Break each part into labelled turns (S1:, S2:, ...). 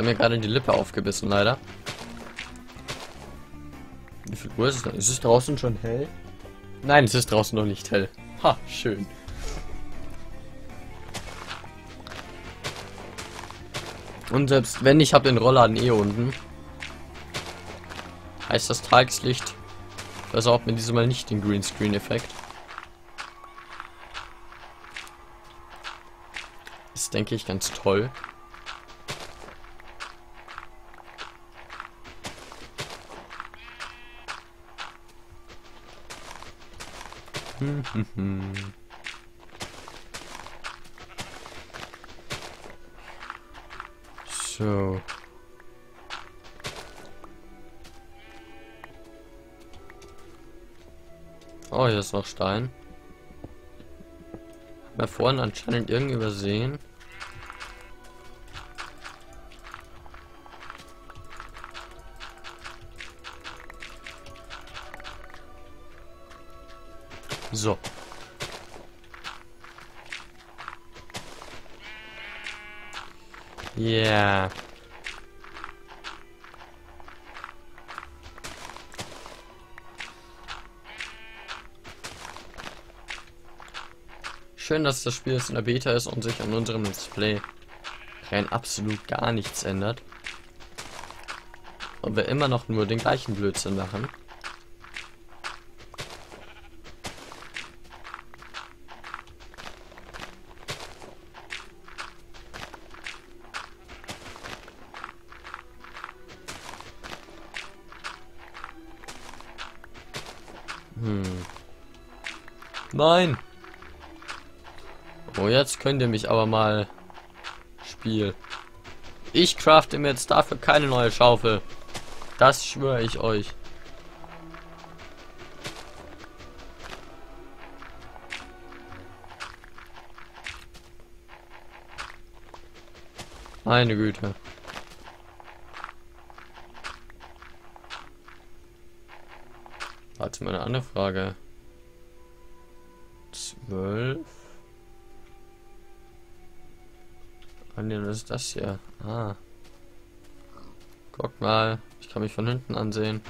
S1: habe mir gerade die Lippe aufgebissen, leider. Wie viel Uhr ist es? Ist es draußen schon hell? Nein, es ist draußen noch nicht hell. Ha, schön. Und selbst wenn ich habe den Rollladen eh unten, heißt das Tageslicht versorgt mir diesmal nicht den Greenscreen-Effekt. Ist, denke ich, ganz toll. Hm, hm, hm. So. Oh, hier ist noch Stein. Haben wir vorhin anscheinend irgendwie übersehen. So. Yeah. Schön, dass das Spiel jetzt in der Beta ist und sich an unserem Display rein absolut gar nichts ändert. Und wir immer noch nur den gleichen Blödsinn machen. Nein! Oh, jetzt könnt ihr mich aber mal Spiel. Ich crafte mir jetzt dafür keine neue Schaufel. Das schwöre ich euch. Meine Güte. Warte mal eine andere Frage. Zwölf. Ah ne, was ist das hier? Ah. Guck mal, ich kann mich von hinten ansehen.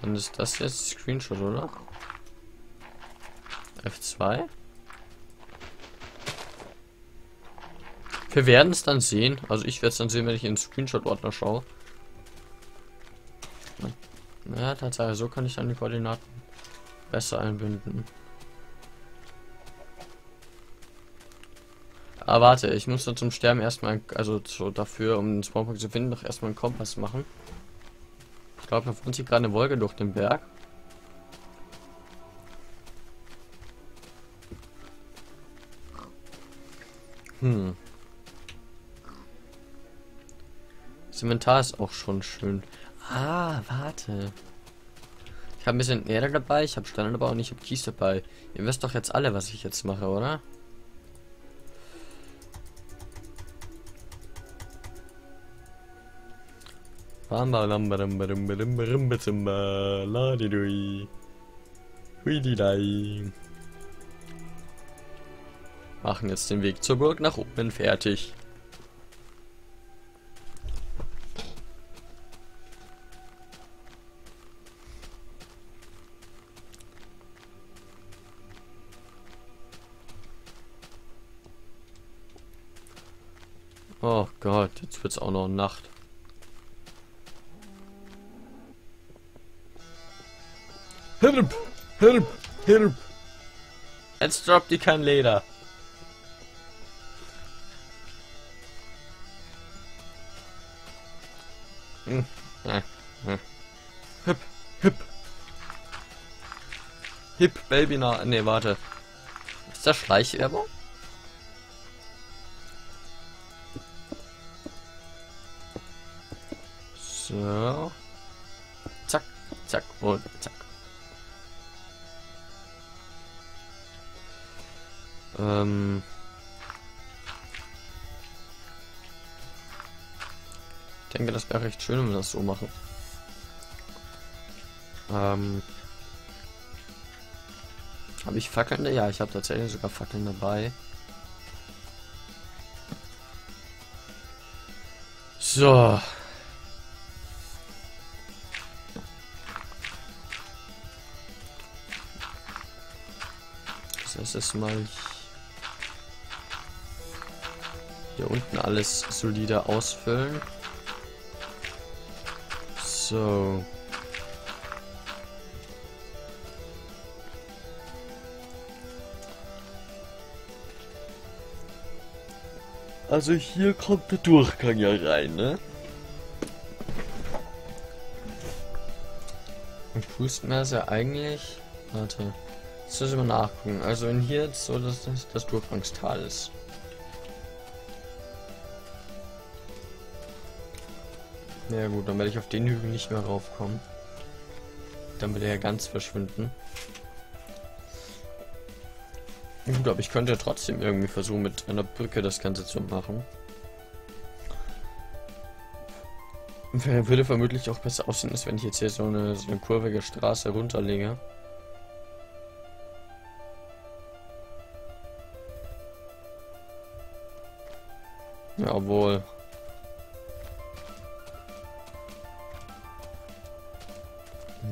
S1: Dann ist das jetzt Screenshot, oder? F2? Wir werden es dann sehen. Also ich werde es dann sehen, wenn ich in den Screenshot-Ordner schaue. Ja, Tatsache, so kann ich dann die Koordinaten besser einbinden. Aber warte, ich muss dann zum Sterben erstmal, also so dafür, um den Spawnpunkt zu finden, noch erstmal einen Kompass machen. Ich glaube, da wohnt sich gerade eine Wolke durch den Berg. Hm. Inventar ist auch schon schön. Ah, warte. Ich habe ein bisschen Erde dabei, ich habe Steine dabei und ich habe Kies dabei. Ihr wisst doch jetzt alle, was ich jetzt mache, oder? Machen jetzt den Weg zur Burg nach oben fertig. Oh Gott, jetzt wird's auch noch Nacht. Hilp! Hilp! Hilp! Jetzt droppt die kein Leder. Hm. Hip, hip. Hip, Baby, na, nee, warte. Ist das Schleichwerbung? So. Zack, zack und zack. Ähm. Ich denke, das wäre recht schön, wenn wir das so machen. Ähm. Habe ich Fackeln? Ja, ich habe tatsächlich sogar Fackeln dabei. So. Das ist mal hier unten alles solide ausfüllen. So. Also hier kommt der Durchgang ja rein, ne? Und ja eigentlich... Warte. Muss ich mal nachgucken. Also wenn hier jetzt so das, das, das Durchgangstal ist. Ja gut, dann werde ich auf den Hügel nicht mehr raufkommen. Dann wird er ja ganz verschwinden. Gut, aber ich könnte trotzdem irgendwie versuchen, mit einer Brücke das Ganze zu machen. Würde vermutlich auch besser aussehen, als wenn ich jetzt hier so eine, so eine kurvige Straße runterlege. Jawohl.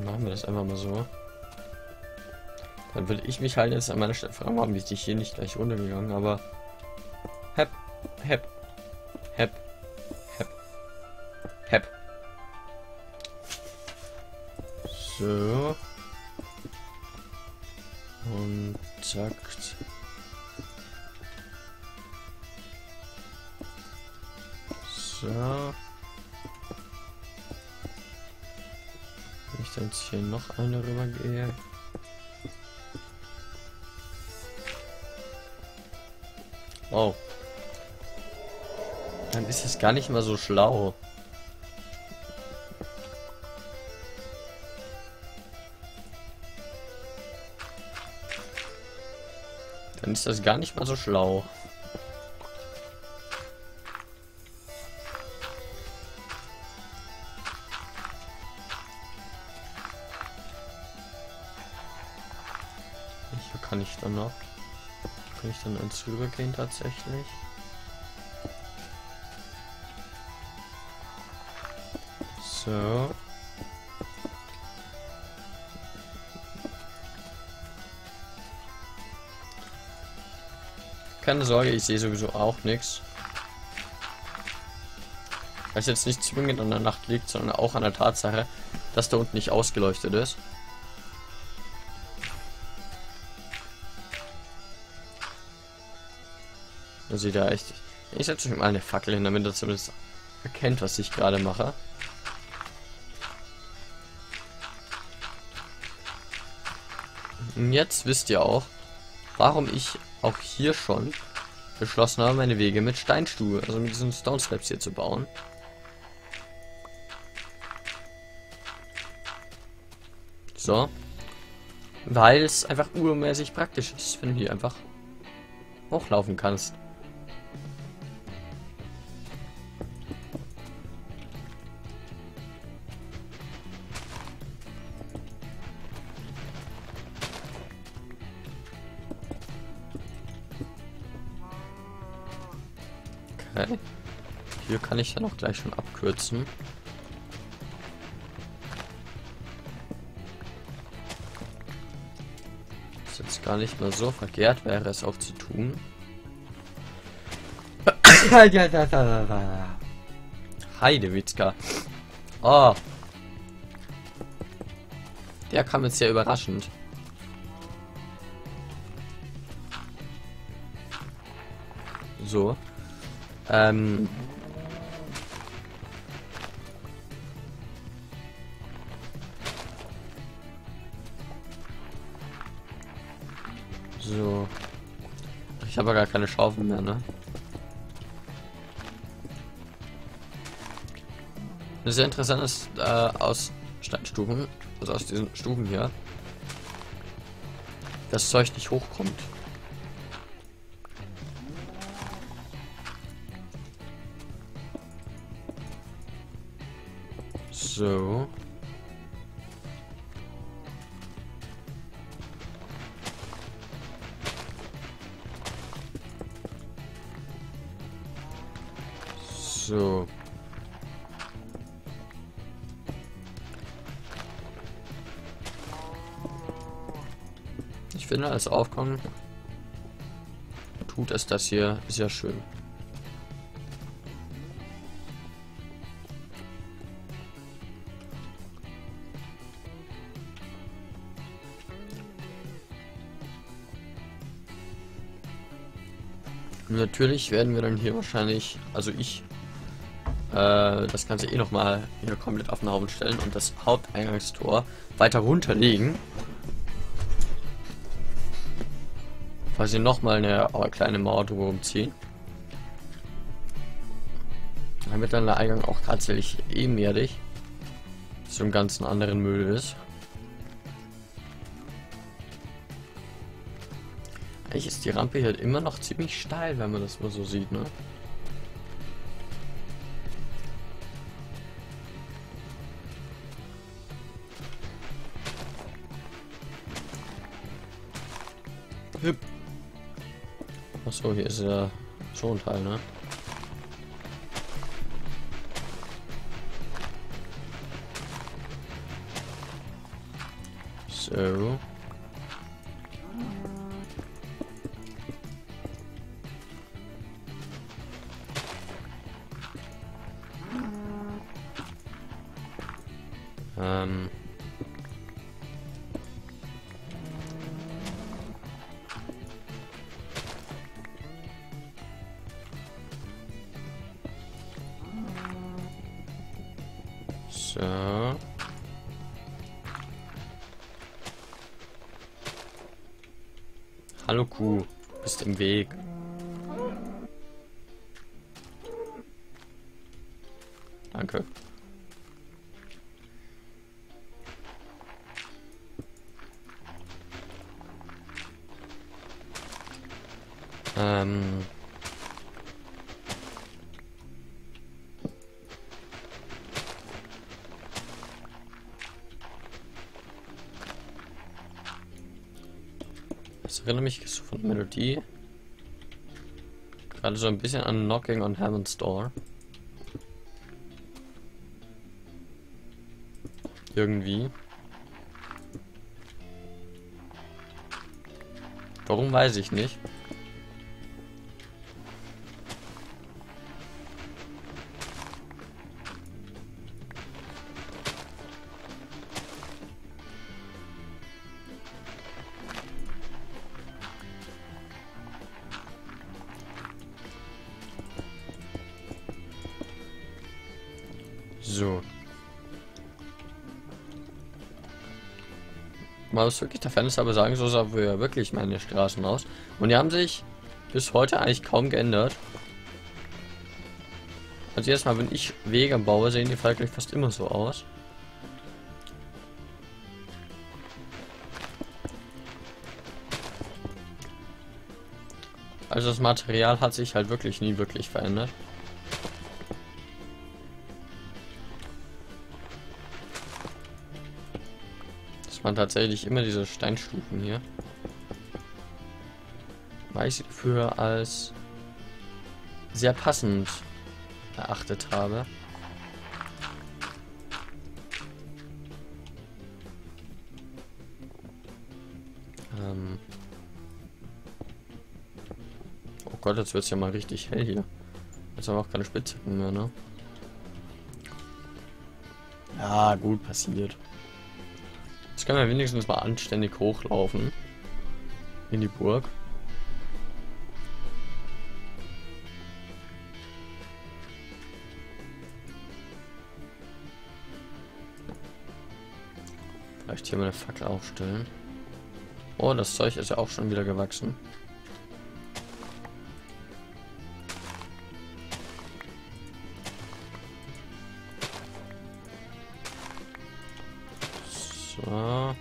S1: Machen wir das einfach mal so. Dann würde ich mich halt jetzt an meiner Stelle fragen, warum bin ich hier nicht gleich runtergegangen, aber... Hep, hep, hep, hep, hep. So. Und zack. So. Wenn ich dann jetzt hier noch eine rüber gehe. Oh. Dann ist es gar nicht mal so schlau. Dann ist das gar nicht mal so schlau. Dann noch. Kann ich dann ins Rübergehen tatsächlich? So. Keine Sorge, ich sehe sowieso auch nichts. Was jetzt nicht zwingend an der Nacht liegt, sondern auch an der Tatsache, dass da unten nicht ausgeleuchtet ist. Also da echt. Ich setze schon mal eine Fackel hin, damit er zumindest erkennt, was ich gerade mache. Und jetzt wisst ihr auch, warum ich auch hier schon beschlossen habe, meine Wege mit Steinstuhl, also mit diesen Stone Slabs hier zu bauen. So. Weil es einfach urmäßig praktisch ist, wenn du hier einfach hochlaufen kannst. Okay. Hier kann ich dann auch gleich schon abkürzen. Ist jetzt gar nicht mal so verkehrt, wäre es auch zu tun. Heidewitzka. Oh. Der kam jetzt sehr überraschend. So. Ähm. So. Ich habe gar keine Schaufel mehr, ne? Das sehr interessant ist äh, aus Steinstufen, also aus diesen Stufen hier, das Zeug nicht hochkommt. So. So. Ich finde, als Aufkommen tut es das hier sehr schön. Natürlich werden wir dann hier wahrscheinlich, also ich, äh, das Ganze eh nochmal hier komplett auf den Haufen stellen und das Haupteingangstor weiter runterlegen. Quasi nochmal eine kleine Mauer drumherum ziehen. Damit dann der Eingang auch tatsächlich ebenerdig zu einem ganzen anderen Müll ist. Eigentlich ist die Rampe hier immer noch ziemlich steil, wenn man das mal so sieht, ne? Hüp. Achso, hier ist ja so ein Teil, ne? Ähm. So. Hallo Kuh, bist im Weg. Danke. Ähm. Das erinnert mich so von der Melodie. Gerade so ein bisschen an Knocking on Hammond's Door. Irgendwie. Warum weiß ich nicht. So. Man muss wirklich der Fans aber sagen, so sah ja wirklich meine Straßen aus. Und die haben sich bis heute eigentlich kaum geändert. Also erstmal, wenn ich Wege baue, sehen die vielleicht fast immer so aus. Also das Material hat sich halt wirklich nie wirklich verändert. Man tatsächlich immer diese Steinstufen hier. Weil ich für als sehr passend erachtet habe. Ähm oh Gott, jetzt wird es ja mal richtig hell hier. Jetzt haben wir auch keine Spitzhacken mehr, ne? Ja, gut passiert. Können wir wenigstens mal anständig hochlaufen. In die Burg. Vielleicht hier mal eine Fackel aufstellen. Oh, das Zeug ist ja auch schon wieder gewachsen. So.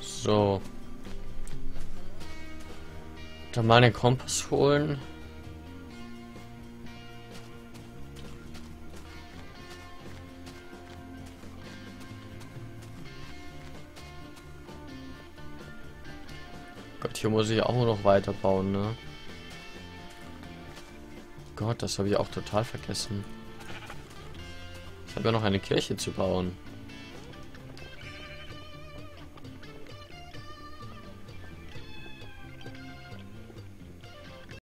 S1: So. Dann mal den Kompass holen. Hier muss ich auch noch weiter bauen, ne? Gott, das habe ich auch total vergessen. Ich habe ja noch eine Kirche zu bauen.